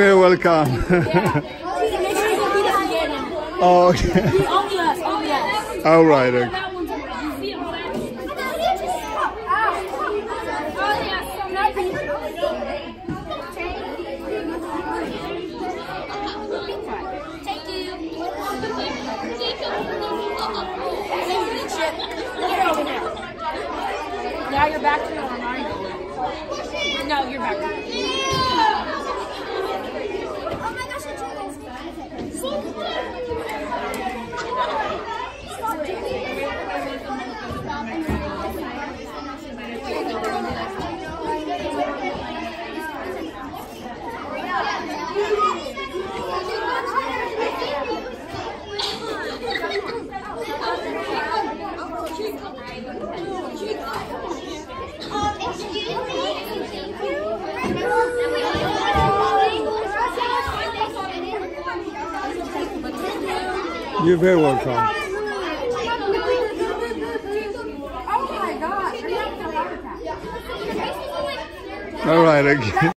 Very welcome. You go beat us again. oh, okay. Only us, only us. All right. Okay. That one's you see him Now you're back to normal, aren't? No, you're back. You're very welcome. Oh my gosh. All right. Okay.